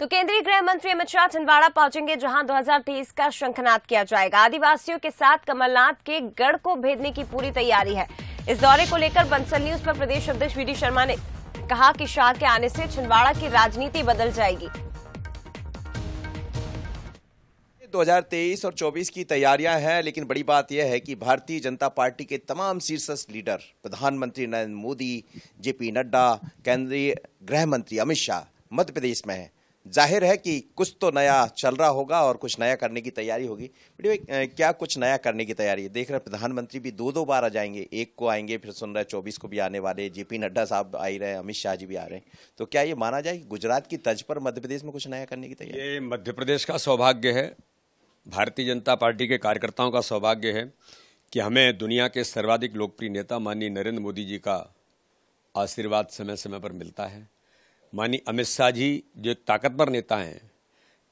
तो केंद्रीय गृह मंत्री अमित शाह छिंदवाड़ा पहुँचेंगे, जहाँ 2023 का शंखनाद किया जाएगा। आदिवासियों के साथ कमलनाथ के गढ़ को भेदने की पूरी तैयारी है। इस दौरे को लेकर बंसल न्यूज़ पर प्रदेश अध्यक्ष वी शर्मा ने कहा कि शाह के आने से छिंदवाड़ा की राजनीति बदल जाएगी। 2023 और 24 की तैयारियाँ हैं, लेकिन बड़ी बात यह है कि भारतीय जनता पार्टी के तमाम शीर्षस्थ लीडर, प्रधानमंत्री नरेंद्र मोदी, जेपी नड्डा, केंद्रीय गृह मंत्री अमित शाह मध्य प्रदेश में है। ज़ाहिर है कि कुछ तो नया चल रहा होगा और कुछ नया करने की तैयारी होगी। बेटे क्या कुछ नया करने की तैयारी है? देख रहे प्रधानमंत्री भी दो दो बार आ जाएँगे। एक को आएँगे, फिर सुन रहे चौबीस को भी आने वाले जेपी नड्डा साहब आ ही रहे हैं, अमित शाह जी भी आ रहे हैं। तो क्या ये माना जाए गुजरात की तर्ज पर मध्य प्रदेश में कुछ नया करने की तैयारी? ये मध्य प्रदेश का सौभाग्य है। भारतीय जनता पार्टी के कार्यकर्ताओं का सौभाग्य है कि हमें दुनिया के सर्वाधिक लोकप्रिय नेता माननीय नरेंद्र मोदी जी का आशीर्वाद समय समय पर मिलता है। माननीय अमित शाह जी जो एक ताकतवर नेता हैं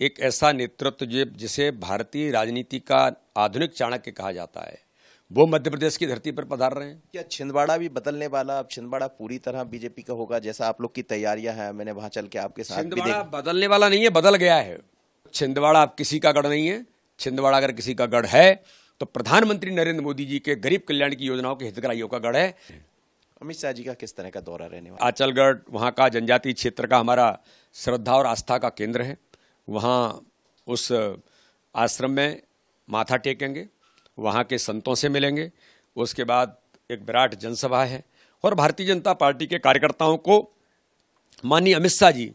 एक ऐसा नेतृत्व जो जिसे भारतीय राजनीति का आधुनिक चाणक्य कहा जाता है। वो मध्य प्रदेश की धरती पर पधार रहे हैं। क्या छिंदवाड़ा भी बदलने वाला अब छिंदवाड़ा पूरी तरह बीजेपी का होगा जैसा आप लोग की तैयारियाँ हैं मैंने वहाँ चल के आपके साथ देख... बदलने वाला नहीं है बदल गया है। छिंदवाड़ा अब किसी का गढ़ नहीं है। छिंदवाड़ा अगर किसी का गढ़ है तो प्रधानमंत्री नरेंद्र मोदी जी के गरीब कल्याण की योजनाओं के हितग्राहियों का गढ़ है। अमित शाह जी का किस तरह का दौरा रहने वाला? आचलगढ़, वहाँ का जनजातीय क्षेत्र का हमारा श्रद्धा और आस्था का केंद्र है। वहाँ उस आश्रम में माथा टेकेंगे, वहाँ के संतों से मिलेंगे, उसके बाद एक विराट जनसभा है और भारतीय जनता पार्टी के कार्यकर्ताओं को माननीय अमित शाह जी,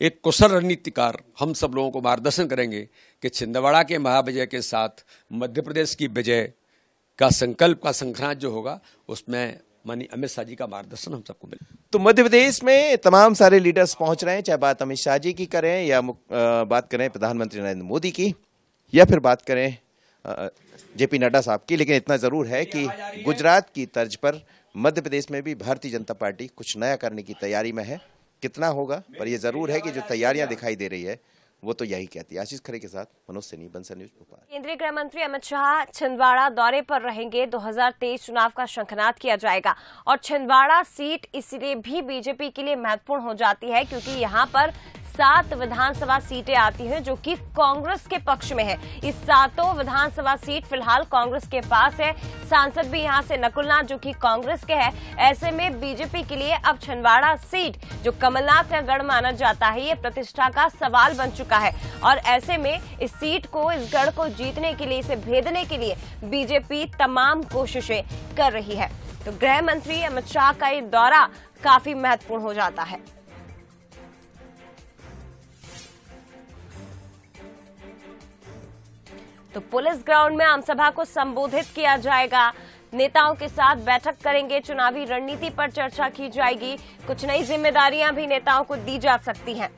एक कुशल रणनीतिकार हम सब लोगों को मार्गदर्शन करेंगे कि छिंदवाड़ा के महाविजय के साथ मध्य प्रदेश की विजय का संकल्प का संक्रांत जो होगा, उसमें मानी अमित शाह जी का मार्गदर्शन हम सबको मिले। तो मध्य प्रदेश में तमाम सारे लीडर्स पहुँच रहे हैं, चाहे बात अमित शाह जी की करें या बात करें प्रधानमंत्री नरेंद्र मोदी की, या फिर बात करें जेपी नड्डा साहब की। लेकिन इतना ज़रूर है कि गुजरात की तर्ज पर मध्य प्रदेश में भी भारतीय जनता पार्टी कुछ नया करने की तैयारी में है। कितना होगा? पर यह ज़रूर है कि जो तैयारियाँ दिखाई दे रही है वो तो यही कहती है, आशीष खरे के साथ मनोज सैनी बंसल न्यूज़ भोपाल केंद्रीय गृह मंत्री अमित शाह छिंदवाड़ा दौरे पर रहेंगे। 2023 चुनाव का शंखनाद किया जाएगा और छिंदवाड़ा सीट इसलिए भी बीजेपी के लिए महत्वपूर्ण हो जाती है क्योंकि यहाँ पर सात विधानसभा सीटें आती हैं, जो कि कांग्रेस के पक्ष में है। इस सातों विधानसभा सीट फ़िलहाल कांग्रेस के पास है। सांसद भी यहाँ से नकुलनाथ जो कि कांग्रेस के है, ऐसे में बीजेपी के लिए अब छिंदवाड़ा सीट, जो कमलनाथ का गढ़ माना जाता है, ये प्रतिष्ठा का सवाल बन चुका है। और ऐसे में इस सीट को, इस गढ़ को जीतने के लिए, इसे भेदने के लिए बीजेपी तमाम कोशिशें कर रही है। तो गृह मंत्री अमित शाह का ये दौरा काफ़ी महत्वपूर्ण हो जाता है। तो पुलिस ग्राउंड में आमसभा को संबोधित किया जाएगा। नेताओं के साथ बैठक करेंगे। चुनावी रणनीति पर चर्चा की जाएगी। कुछ नई जिम्मेदारियाँ भी नेताओं को दी जा सकती हैं।